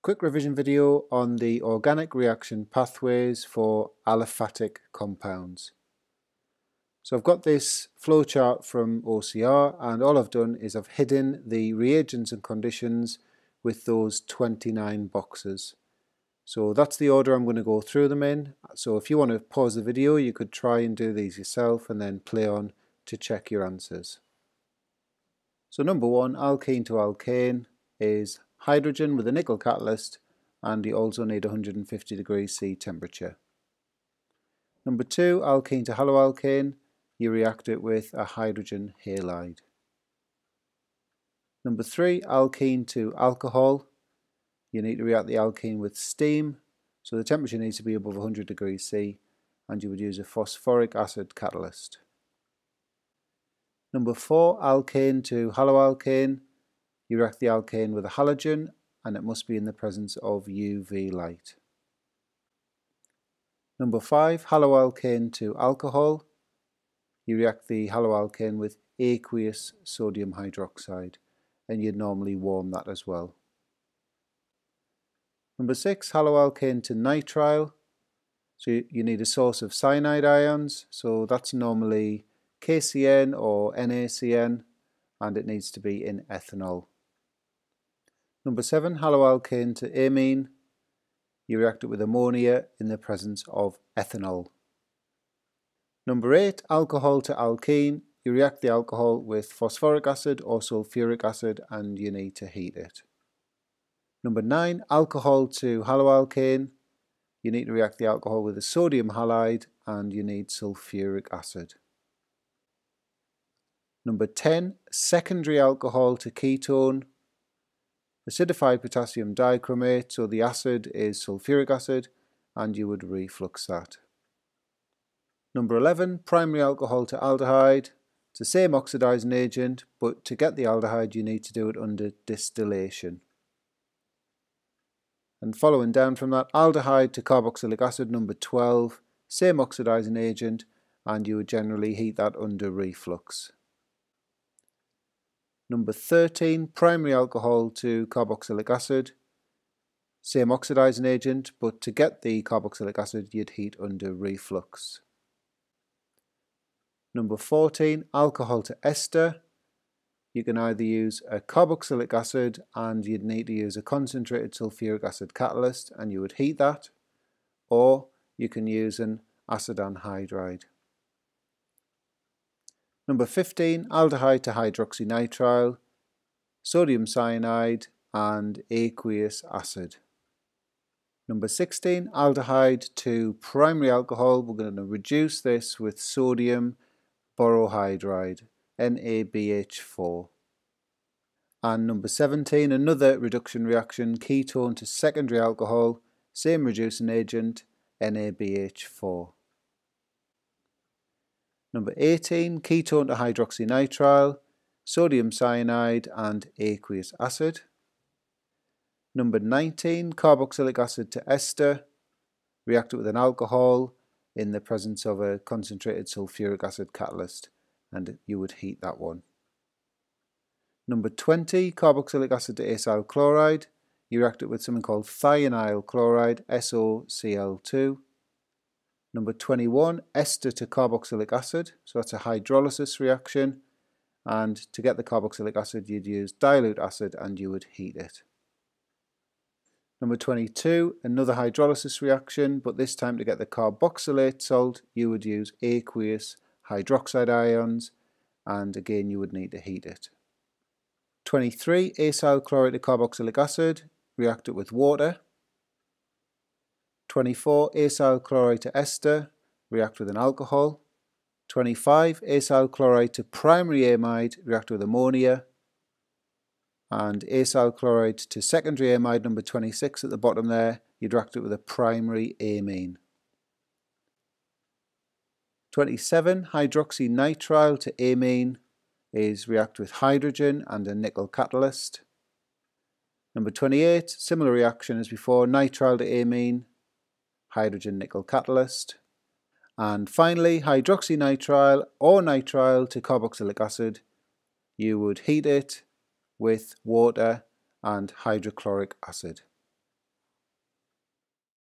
Quick revision video on the organic reaction pathways for aliphatic compounds. So I've got this flowchart from OCR and all I've done is I've hidden the reagents and conditions with those 29 boxes. So that's the order I'm going to go through them in. So if you want to pause the video you could try and do these yourself and then play on to check your answers. So number one, alkene to alkane is hydrogen with a nickel catalyst and you also need 150 degrees C temperature. Number two, alkene to haloalkane, you react it with a hydrogen halide. Number three, alkene to alcohol, you need to react the alkene with steam, so the temperature needs to be above 100 degrees C and you would use a phosphoric acid catalyst. Number four, alkane to haloalkane, you react the alkane with a halogen and it must be in the presence of UV light. Number 5, haloalkane to alcohol. You react the haloalkane with aqueous sodium hydroxide and you'd normally warm that as well. Number 6, haloalkane to nitrile. So you need a source of cyanide ions, so that's normally KCN or NaCN and it needs to be in ethanol. Number 7, haloalkane to amine. You react it with ammonia in the presence of ethanol. Number 8, alcohol to alkene. You react the alcohol with phosphoric acid or sulfuric acid and you need to heat it. Number 9, alcohol to haloalkane. You need to react the alcohol with a sodium halide and you need sulfuric acid. Number 10, secondary alcohol to ketone acidified potassium dichromate, so the acid is sulfuric acid, and you would reflux that. Number 11, primary alcohol to aldehyde. It's the same oxidizing agent, but to get the aldehyde you need to do it under distillation. And following down from that, aldehyde to carboxylic acid number 12, same oxidizing agent, and you would generally heat that under reflux. Number 13, primary alcohol to carboxylic acid. Same oxidizing agent, but to get the carboxylic acid you'd heat under reflux. Number 14, alcohol to ester. You can either use a carboxylic acid and you'd need to use a concentrated sulfuric acid catalyst and you would heat that, or you can use an acid anhydride. Number 15, aldehyde to hydroxynitrile, sodium cyanide and aqueous acid. Number 16, aldehyde to primary alcohol. We're going to reduce this with sodium borohydride, NaBH4. And number 17, another reduction reaction, ketone to secondary alcohol, same reducing agent, NaBH4. Number 18, ketone to hydroxynitrile, sodium cyanide and aqueous acid. Number 19, carboxylic acid to ester, react it with an alcohol in the presence of a concentrated sulfuric acid catalyst and you would heat that one. Number 20, carboxylic acid to acyl chloride, you react it with something called thionyl chloride, SOCl2, Number 21, ester to carboxylic acid. So that's a hydrolysis reaction. And to get the carboxylic acid, you'd use dilute acid and you would heat it. Number 22, another hydrolysis reaction, but this time to get the carboxylate salt, you would use aqueous hydroxide ions, and again you would need to heat it. 23, acyl chloride to carboxylic acid, react it with water. 24 acyl chloride to ester, react with an alcohol. 25 acyl chloride to primary amide, react with ammonia. And acyl chloride to secondary amide number 26 at the bottom there, you'd react it with a primary amine. 27 hydroxy hydroxynitrile to amine is react with hydrogen and a nickel catalyst. Number 28, similar reaction as before, nitrile to amine, hydrogen nickel catalyst. And finally, hydroxynitrile or nitrile to carboxylic acid. You would heat it with water and hydrochloric acid.